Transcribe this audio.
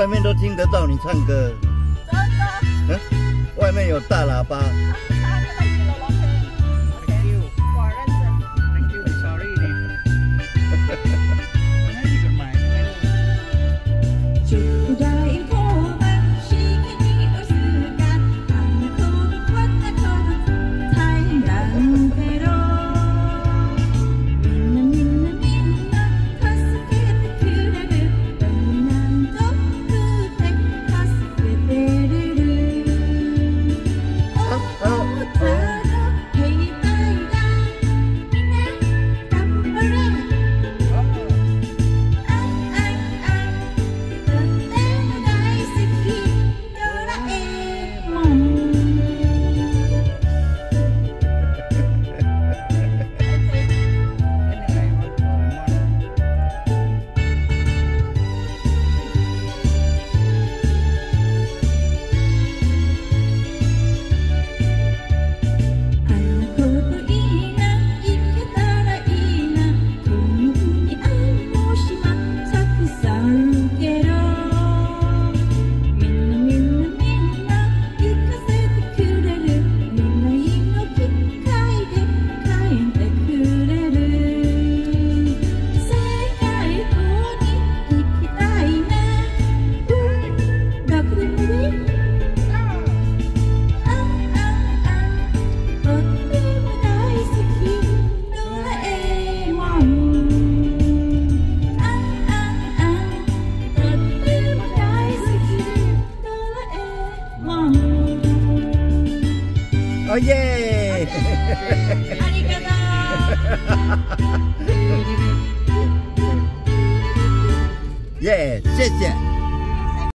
外面都听得到你唱歌。真的？嗯，外面有大喇叭。哦耶！ありがとう。耶，谢谢。